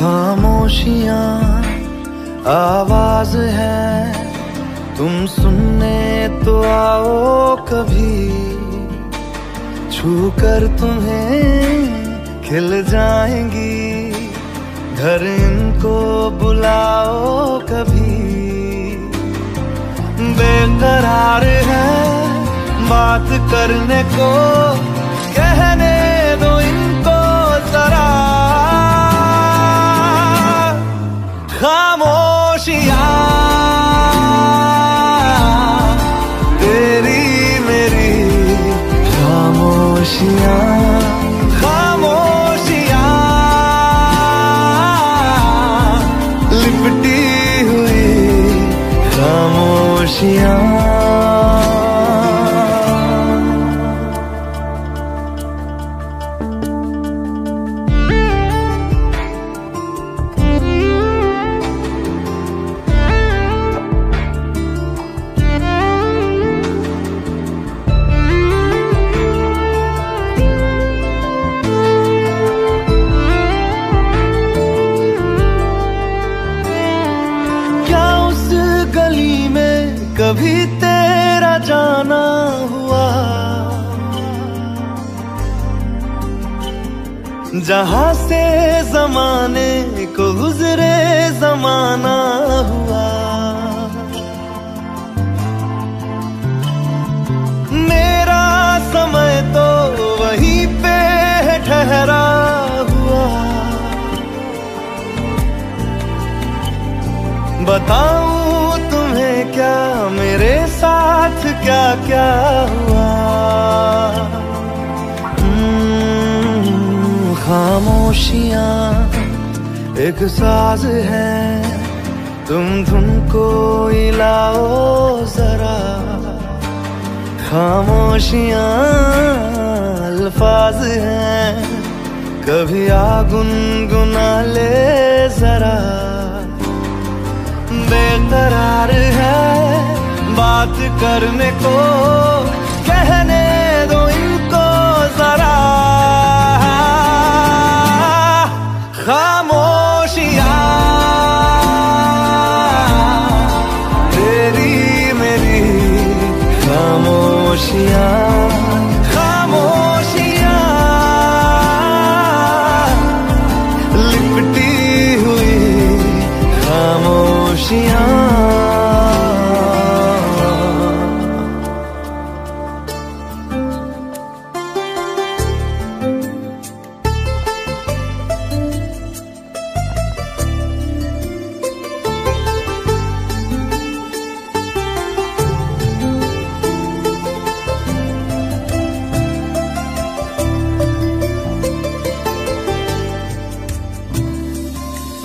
खामोशियाँ, आवाज़ है। तुम सुनने तो आओ कभी। छू कर तुम्हें खिल जाएँगी। घर इनको बुलाओ कभी। बेकरार है बात करने को, कहने दो इनको जरा। खामोशिया तेरी मेरी खामोशिया। खामोशिया। लिपटी हुई खामोशिया। कभी तेरा जाना हुआ। जहाँ से जमाने को गुजरे, जमाना हुआ। मेरा समय तो वहीं पे ठहरा हुआ। बताऊँ क्या मेरे साथ क्या क्या हुआ? हम्म, खामोशियाँ एक साज है। तुम धुन को इलाओ जरा। खामोशियाँ अल्फाज हैं। कभी आ गुनगुना ले बात करने को कहने दो इनको जरा। खामोशिया तेरी मेरी खामोशिया।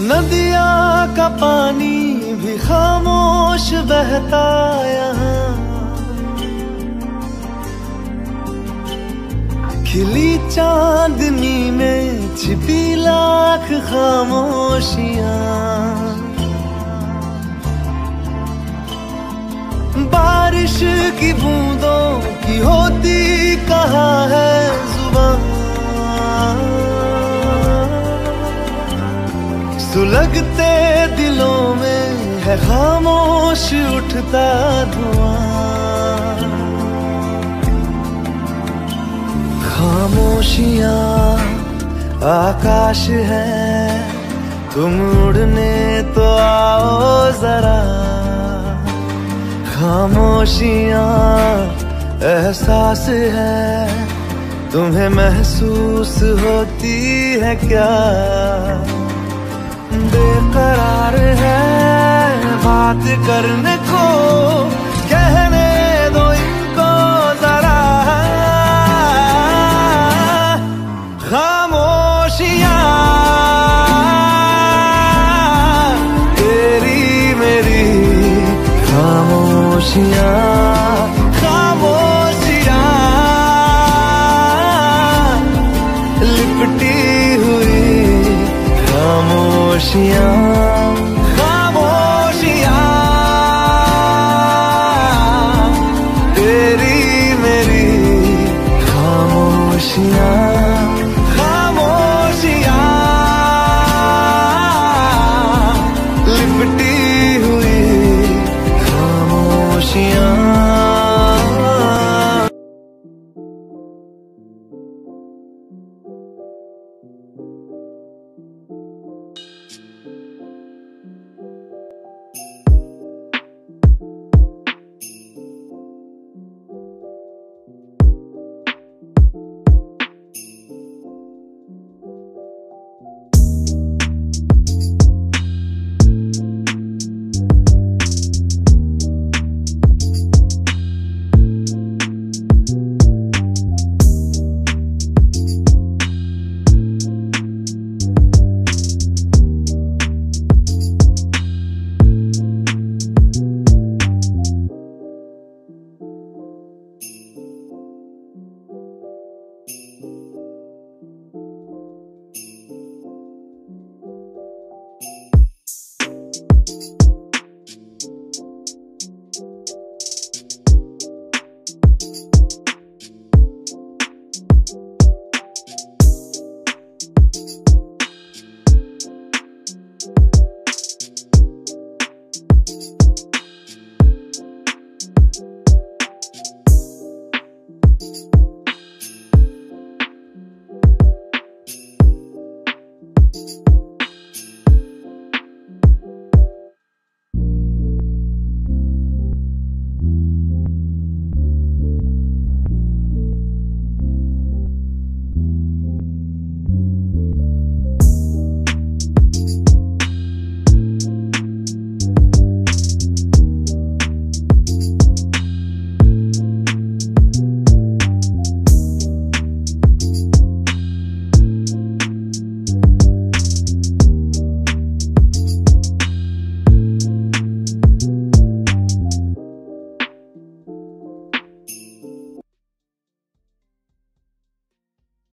नदिया का पानी भी खामोश बहता यहाँ। खिली चांदनी में छिपी लाख खामोशियाँ। बारिश की बूंदों की होती कहाँ है सुलगते दिलों में है खामोश उठता धुआँ। खामोशियाँ, आकाश है, तुम उड़ने तो आओ जरा। खामोशियाँ, एहसास है, तुम्हें महसूस होती है क्या? बेकरार है बात करने को। खामोशियाँ खामोशियाँ। तेरी मेरी खामोशियाँ। खामोशियाँ। लिपटी हुई खामोशियाँ।